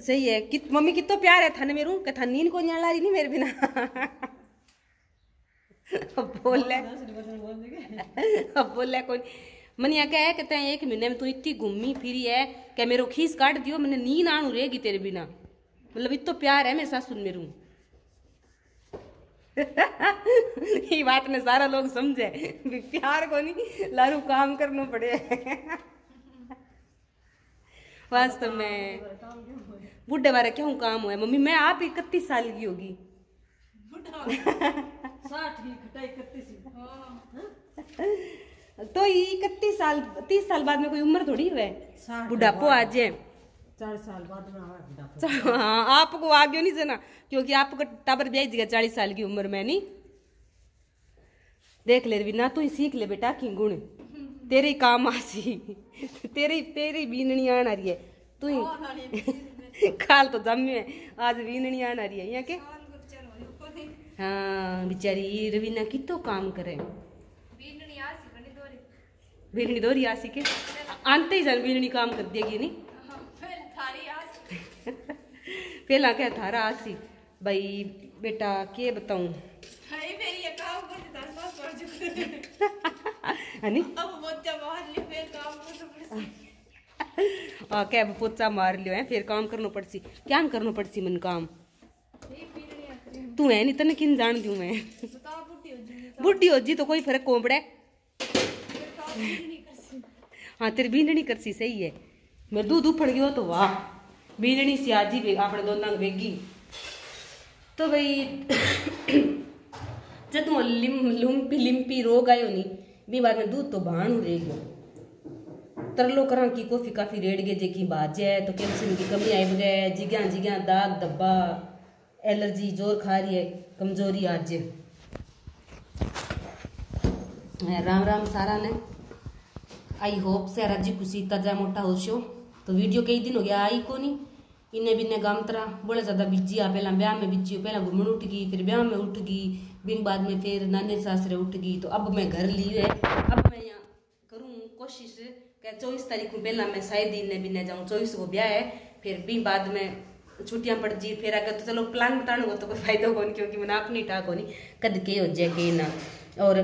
सही है। कि मम्मी कितो प्यार है? थाने मेरू के था नींद को ला रही नहीं मेरे बिना। अब बोल ले अब बोल ले कोई। मनिया क्या है कहते हैं, एक महीने में तू इतनी घूमी फिरी है। क्या मेरे खीस काट दियो, मैंने नींद आनू रहेगी तेरे बिना। मतलब इतो प्यार है मेरे सासुर मेरू ये बात ने सारा लोग समझे। प्यार को नहीं, लारू काम करना पड़े। वास्तव में। बुढ़े बारे क्यों काम हुआ है? मम्मी मैं आप इकतीस साल की होगी। तो इकतीस साल तीस साल बाद में कोई उम्र थोड़ी हुआ है? बुढ़ापो आज है। चालीस साल बाद में हाँ आपको आगे नहीं सुना क्योंकि आपको टाबर ब्याज दिया चालीस साल की उम्र में नहीं? देख ले ना तू ही सीख ले बेटा की गुण। तेरे काम आसी। तेरी तेरी बीननी आन आ रही है तू ही काल तो जमी है आज बीननी आन आ रही है यहाँ के हाँ बेचारी रवीना कितो काम करे। बीननी दोरी. आसी के? आंते ही जान बीननी काम कर देगी नहीं? पहला क्या थारा आसी? भाई बेटा के बताऊँ? हनी क्या पोचा मार लियो, है? फिर काम करनो पड़सी। क्या करनो पड़सी मन काम? तू है नहीं तने किन जान दूँ मैं? बुढ़ी हो जी तो कोई फ़र्क पड़े? हाँ तेरी बीननी करसी, सही है। मैं दूध उफड़ गयो तो वाह। बीननी सी आजी भी अपने दोनों वेगी तो भाई जब तुम लिम लुम्पी लिम्पी रोग आयो नी, बी बार में दूध तो भाणु रह तरलो करा की कॉफ़ी काफ़ी रेड़ गए जेकी बाजे तो कैल्शियम की कमी आई बगै जिग्या जिग्या दाग धब्बा एलर्जी ज़ोर खा रही है कमज़ोरी आज राम राम सारा ने आई होप से राज़ी खुशी ताज़ा मोटा हो शो तो वीडियो कई दिन हो गया आई को नहीं इन्हें भी ने गाम तरह बड़ा ज़्यादा बिज़ी आ पहला ब्याह में बिज़ी हो पहला घूमन उठ गई फिर ब्याह में उठ गई बिन बाद में फिर नानी सासरे उठ गई तो अब मैं घर ली है अब मैं कोशिश क्या चौबीस तारीख को पहला मैं शायद इन्हें भी न जाऊँ, चौबीस को ब्याह है, फिर भी बाद में छुट्टियाँ पड़ जी फिर अगर तो चलो प्लान बताने हो तो कोई फ़ायदा हो क्योंकि मैंने अपनी टाक होनी कद के हो जाए के ना। और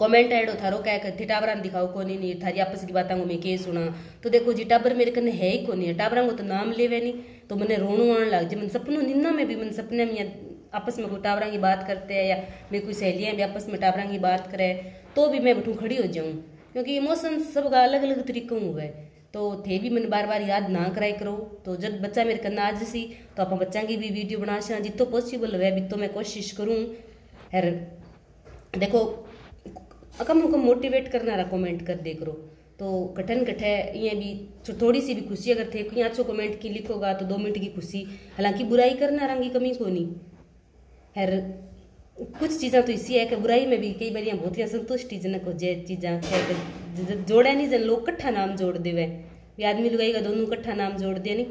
कमेंट ऐड हो थारो क्या कहते टाबरा दिखाओ, कोनी नहीं, थारी आपस की बातों को मैं के सुना। तो देखो जी, टाबर मेरे कने है ही कोनी है टाबरा को तो नाम लेवे नहीं तो मैंने रोणू आने लग जाए, मैंने सपनों निन्ना में भी, मैंने सपने में आपस में कोई टाबरा की बात करते हैं, या मेरी कोई सहेलियाँ भी आपस में टाबरा की बात करे तो भी मैं बैठू खड़ी हो जाऊँ। क्योंकि इमोशन सबका अलग अलग तरीकों हुआ है तो थे भी मैंने बार बार याद ना कराई करो। तो जब बच्चा मेरे कन्ना आज सी तो आप बच्चा की भी वीडियो बना सा जितो पॉसिबल है तो मैं कोशिश करूँ। है देखो, कम कम मोटिवेट करना रहा कमेंट कर दे करो। तो कठन कठे ये भी थोड़ी सी भी खुशी अगर थे, कोई अच्छो कमेंट की लिखोगा तो दो मिनट की खुशी। हालाँकि बुराई करना रंगी कमी को नहीं है कुछ चीज़ा तो इसी है कि बुराई में भी कई बार बहुत ही संतुष्टिजनक हो जाए चीज़ा जोड़ा नहीं जन लोग कट्ठा नाम जोड़ देवे भी आदमी लगाएगा दोनों कट्ठा नाम जोड़ दे नहीं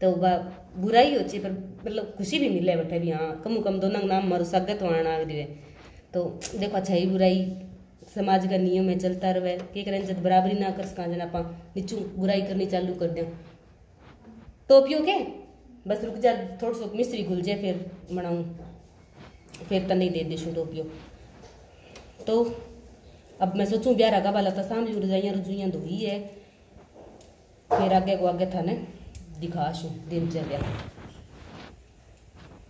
तो बा बुराई हो चाहिए पर मतलब खुशी भी मिले बैठे भी हाँ कम कम दोनों नाम मारो, स्वागत होना आ रही है तो देखो अच्छा ही बुराई समाज का नियम है, चलता रहे। के करें, जब बराबरी ना कर सका जन आप नीचू बुराई करनी चालू कर दें। टोपियो के बस रुक जा थोड़ा सो मिस्त्री घुल जाए, फिर बनाऊँ। फिर तो नहीं दे देशू टोपियो तो अब मैं सोचूं ब्याह का वाला तो सामने रजाइया रजुइया धोई है फिर आगे को आगे थाने दिखाशू दिनचर्या